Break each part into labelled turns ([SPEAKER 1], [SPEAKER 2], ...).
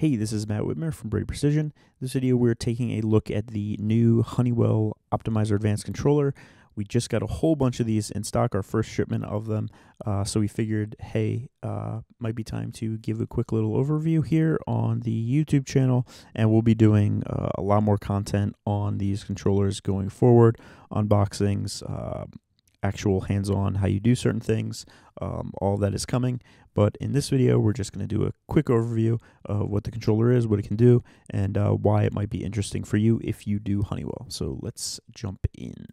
[SPEAKER 1] Hey, this is Matt Whitmer from Broudy Precision. This video, we're taking a look at the new Honeywell Optimizer Advanced Controller. We just got a whole bunch of these in stock, our first shipment of them. Uh, so we figured, hey, uh, might be time to give a quick little overview here on the YouTube channel. And we'll be doing uh, a lot more content on these controllers going forward, unboxings, uh, actual hands-on how you do certain things um, all that is coming. But in this video we're just going to do a quick overview of what the controller is what it can do and uh, why it might be interesting for you if you do honeywell. So let's jump in.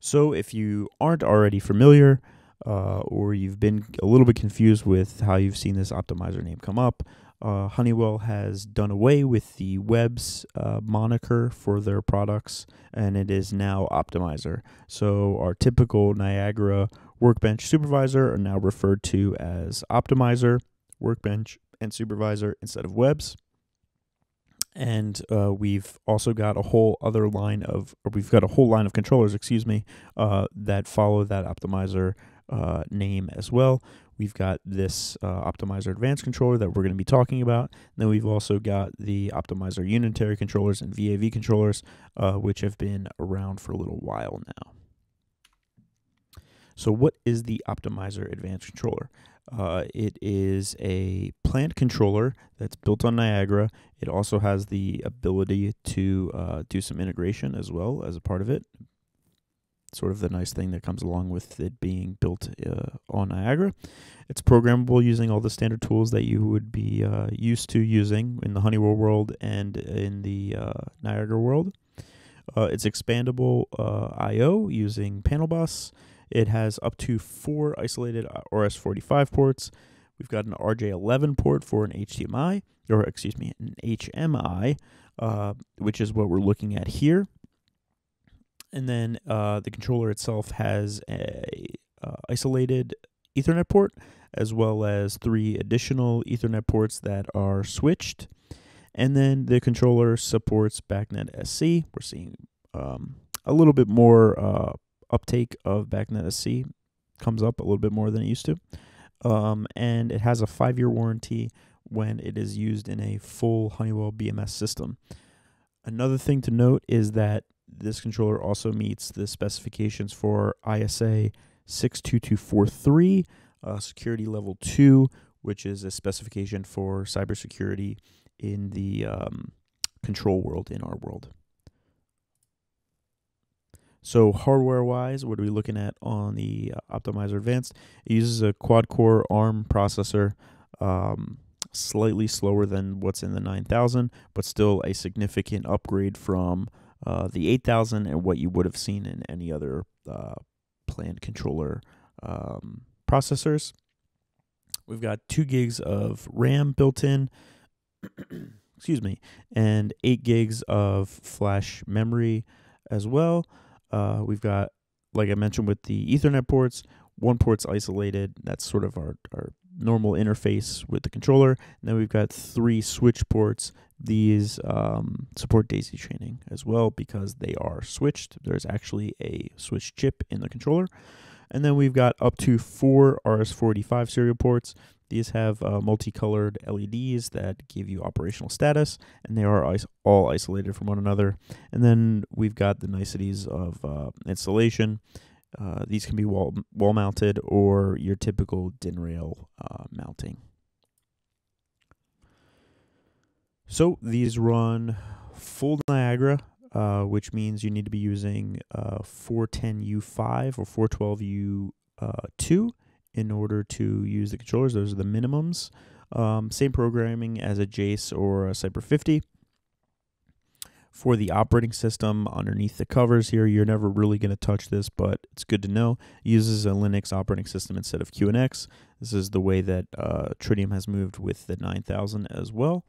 [SPEAKER 1] So if you aren't already familiar uh, or you've been a little bit confused with how you've seen this optimizer name come up uh, Honeywell has done away with the WEBS uh, moniker for their products, and it is now Optimizer. So our typical Niagara Workbench Supervisor are now referred to as Optimizer, Workbench, and Supervisor instead of WEBS. And uh, we've also got a whole other line of, or we've got a whole line of controllers, excuse me, uh, that follow that Optimizer uh, name as well. We've got this uh, Optimizer Advanced controller that we're going to be talking about. And then we've also got the Optimizer Unitary controllers and VAV controllers, uh, which have been around for a little while now. So, what is the Optimizer Advanced controller? Uh, it is a plant controller that's built on Niagara. It also has the ability to uh, do some integration as well as a part of it, sort of the nice thing that comes along with it being built uh, on Niagara. It's programmable using all the standard tools that you would be uh, used to using in the Honeywell world and in the uh, Niagara world. Uh, it's expandable uh, I/O using panel bus. It has up to four isolated uh, RS-45 ports. We've got an RJ11 port for an HDMI, or excuse me, an HMI, which is what we're looking at here and then uh, the controller itself has a uh, isolated Ethernet port as well as three additional Ethernet ports that are switched. And then the controller supports BACnet SC. We're seeing um, a little bit more uh, uptake of BACnet SC comes up a little bit more than it used to. Um, and it has a five-year warranty when it is used in a full Honeywell BMS system. Another thing to note is that this controller also meets the specifications for ISA 62243, uh, security level 2, which is a specification for cybersecurity in the um, control world, in our world. So hardware wise, what are we looking at on the uh, Optimizer Advanced? It uses a quad core ARM processor, um, slightly slower than what's in the 9000, but still a significant upgrade from uh, the 8000 and what you would have seen in any other uh, plant controller um, processors. We've got two gigs of RAM built in, excuse me, and eight gigs of flash memory as well. Uh, we've got, like I mentioned, with the Ethernet ports, one port's isolated. That's sort of our, our normal interface with the controller. And then we've got three switch ports. These um, support daisy chaining as well because they are switched. There's actually a switch chip in the controller. And then we've got up to four RS-485 serial ports. These have uh, multicolored LEDs that give you operational status, and they are is all isolated from one another. And then we've got the niceties of uh, installation. Uh, these can be wall wall mounted or your typical DIN rail uh, mounting. So these run full Niagara, uh, which means you need to be using 410U5 uh, or 412U2 uh, in order to use the controllers. Those are the minimums. Um, same programming as a Jace or a CIPer 50 for the operating system underneath the covers here. You're never really going to touch this, but it's good to know. It uses a Linux operating system instead of QNX. This is the way that uh, Tridium has moved with the 9000 as well.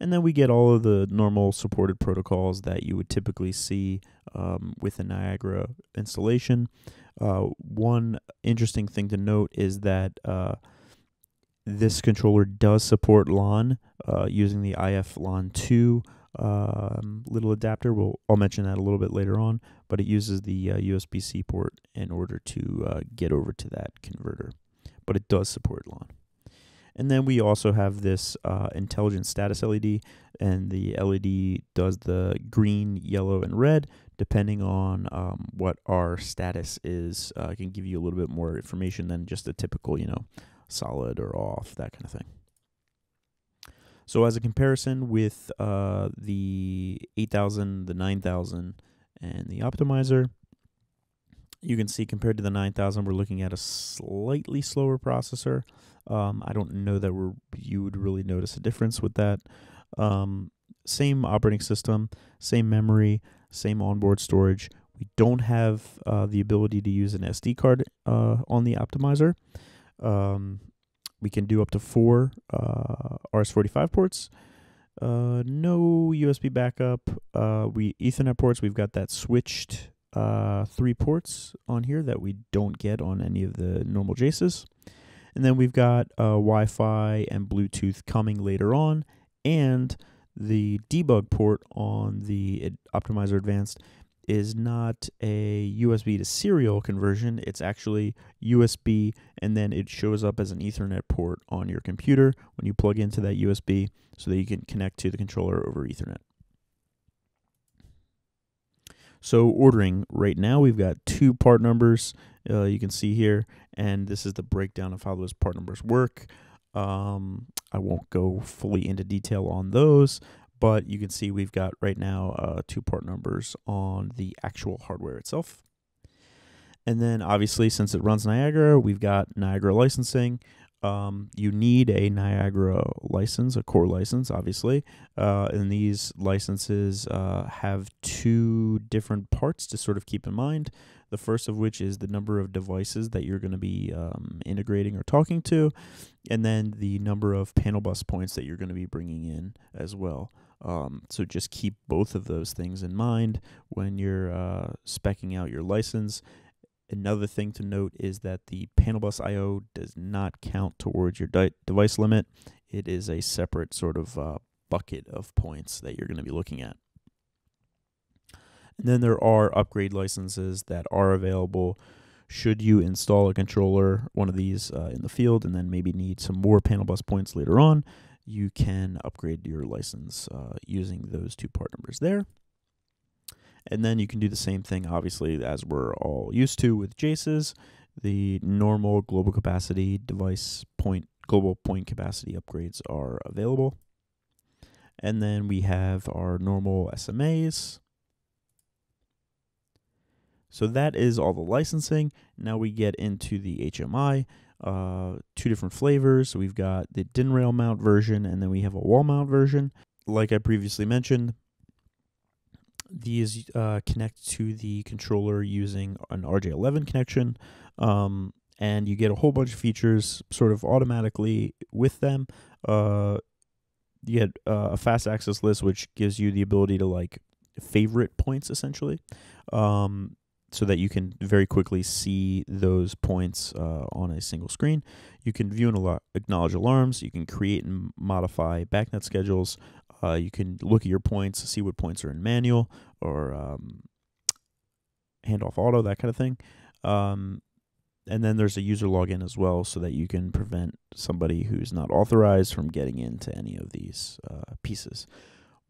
[SPEAKER 1] And then we get all of the normal supported protocols that you would typically see um, with a Niagara installation. Uh, one interesting thing to note is that uh, this controller does support LON uh, using the IF LON 2 um, little adapter. We'll I'll mention that a little bit later on, but it uses the uh, USB-C port in order to uh, get over to that converter. But it does support LON. And then we also have this uh, intelligent status LED, and the LED does the green, yellow, and red depending on um, what our status is. Uh, can give you a little bit more information than just a typical, you know, solid or off, that kind of thing. So as a comparison with uh, the 8000, the 9000, and the optimizer, you can see compared to the 9000, we're looking at a slightly slower processor. Um, I don't know that we're, you would really notice a difference with that. Um, same operating system, same memory, same onboard storage. We don't have uh, the ability to use an SD card uh, on the optimizer. Um, we can do up to four uh, RS-45 ports. Uh, no USB backup. Uh, we Ethernet ports. We've got that switched uh, three ports on here that we don't get on any of the normal JASES. And then we've got uh, Wi-Fi and Bluetooth coming later on, and the debug port on the Optimizer Advanced is not a USB to serial conversion. It's actually USB, and then it shows up as an Ethernet port on your computer when you plug into that USB so that you can connect to the controller over Ethernet. So ordering right now, we've got two part numbers uh, you can see here, and this is the breakdown of how those part numbers work. Um, I won't go fully into detail on those, but you can see we've got right now uh, two part numbers on the actual hardware itself. And then obviously, since it runs Niagara, we've got Niagara licensing. Um, you need a Niagara license, a core license, obviously. Uh, and these licenses uh, have two different parts to sort of keep in mind. The first of which is the number of devices that you're going to be um, integrating or talking to, and then the number of panel bus points that you're going to be bringing in as well. Um, so just keep both of those things in mind when you're uh, specking out your license Another thing to note is that the panel bus I/O does not count towards your device limit. It is a separate sort of uh, bucket of points that you're going to be looking at. And then there are upgrade licenses that are available should you install a controller, one of these uh, in the field, and then maybe need some more panel bus points later on. You can upgrade your license uh, using those two part numbers there. And then you can do the same thing, obviously, as we're all used to with JASES. The normal global capacity device point, global point capacity upgrades are available. And then we have our normal SMAs. So that is all the licensing. Now we get into the HMI. Uh, two different flavors. We've got the DIN rail mount version, and then we have a wall mount version. Like I previously mentioned, these uh, connect to the controller using an RJ11 connection, um, and you get a whole bunch of features sort of automatically with them. Uh, you get uh, a fast access list, which gives you the ability to like favorite points essentially, um, so that you can very quickly see those points uh, on a single screen. You can view and al- acknowledge alarms. You can create and modify BACnet schedules. Uh, you can look at your points, see what points are in manual or um, handoff auto, that kind of thing. Um, and then there's a user login as well, so that you can prevent somebody who's not authorized from getting into any of these uh, pieces.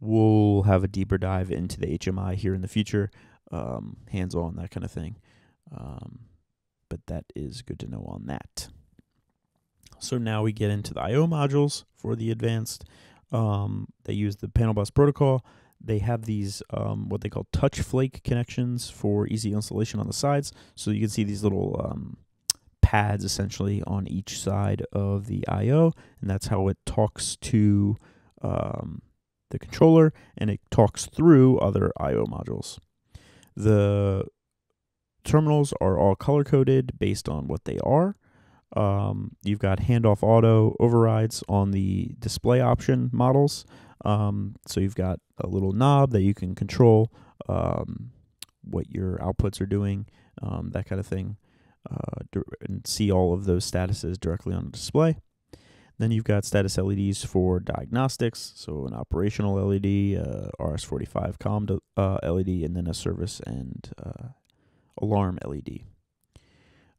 [SPEAKER 1] We'll have a deeper dive into the HMI here in the future, um, hands on, that kind of thing. Um, but that is good to know on that. So now we get into the I/O modules for the advanced. Um, they use the panel bus protocol. They have these um, what they call touch flake connections for easy installation on the sides. So you can see these little um, pads essentially on each side of the I/O, and that's how it talks to um, the controller, and it talks through other I/O modules. The terminals are all color coded based on what they are. Um, you've got handoff auto overrides on the display option models. Um, so you've got a little knob that you can control um, what your outputs are doing, um, that kind of thing, uh, and see all of those statuses directly on the display. Then you've got status LEDs for diagnostics, so an operational LED, uh, RS45 COM uh, LED, and then a service and uh, alarm LED.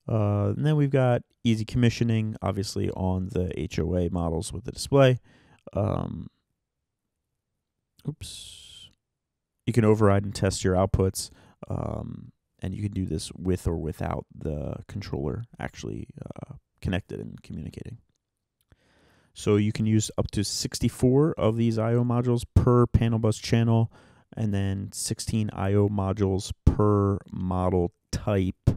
[SPEAKER 1] Uh, and then we've got easy commissioning, obviously on the HOA models with the display. Um, oops. You can override and test your outputs, um, and you can do this with or without the controller actually uh, connected and communicating. So you can use up to 64 of these I/O modules per panel bus channel, and then 16 I/O modules per model type.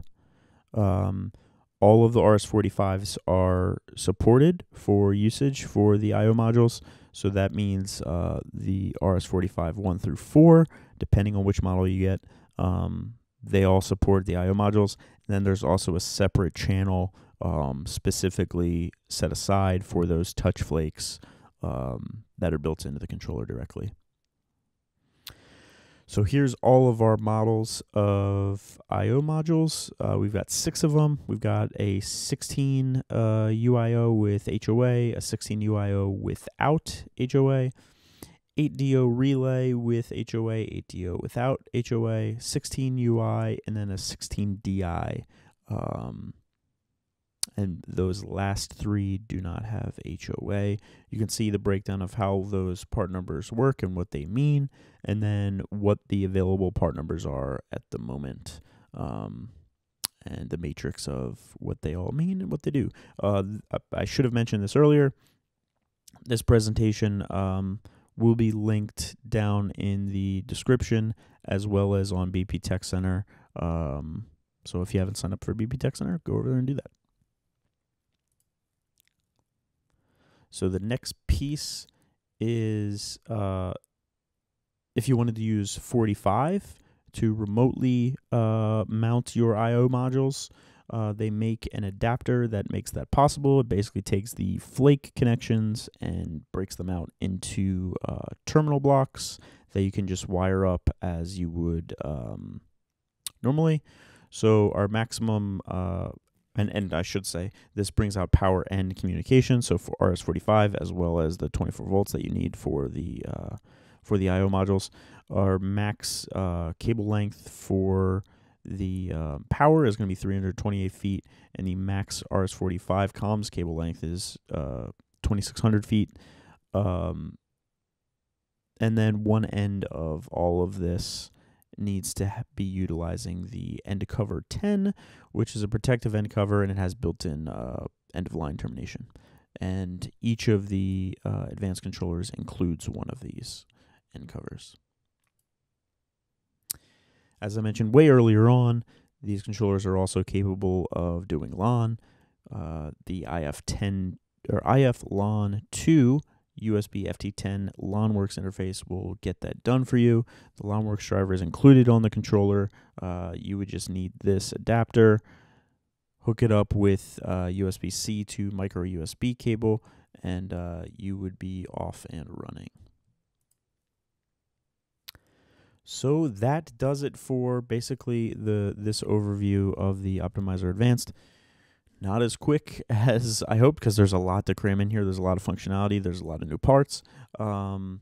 [SPEAKER 1] Um, all of the RS-45s are supported for usage for the I/O modules. So that means uh, the RS-45 one through four, depending on which model you get, um, they all support the I/O modules. And then there's also a separate channel um, specifically set aside for those touch flakes um, that are built into the controller directly. So here's all of our models of I/O modules. Uh, we've got six of them. We've got a 16 uh, UIO with HOA, a 16 UIO without HOA, 8DO relay with HOA, 8DO without HOA, 16 UI, and then a 16 DI. Um, and those last three do not have HOA. You can see the breakdown of how those part numbers work and what they mean, and then what the available part numbers are at the moment, um, and the matrix of what they all mean and what they do. Uh, I should have mentioned this earlier. This presentation um, will be linked down in the description as well as on BP Tech Center. Um, so if you haven't signed up for BP Tech Center, go over there and do that. So the next piece is uh, if you wanted to use 45 to remotely uh, mount your I/O modules. Uh, they make an adapter that makes that possible. It basically takes the flake connections and breaks them out into uh, terminal blocks that you can just wire up as you would um, normally. So our maximum uh, and and I should say this brings out power and communication. So for RS45 as well as the 24 volts that you need for the uh, for the I/O modules, our max uh, cable length for the uh, power is going to be 328 feet, and the max RS45 comms cable length is uh, 2600 feet. Um, and then one end of all of this needs to be utilizing the end cover 10, which is a protective end cover and it has built in uh, end of line termination. And each of the uh, advanced controllers includes one of these end covers. As I mentioned way earlier on, these controllers are also capable of doing LON. Uh, the IF10 or IF LON 2 USB FT10 LonWorks interface will get that done for you. The LonWorks driver is included on the controller. Uh, you would just need this adapter, hook it up with uh, USB C to micro USB cable, and uh, you would be off and running. So that does it for basically the this overview of the Optimizer Advanced not as quick as I hoped because there's a lot to cram in here. There's a lot of functionality. There's a lot of new parts. Um,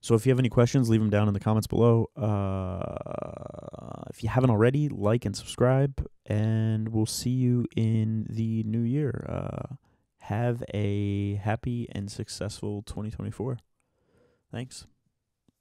[SPEAKER 1] so if you have any questions, leave them down in the comments below. Uh, if you haven't already, like and subscribe, and we'll see you in the new year. Uh, have a happy and successful 2024. Thanks.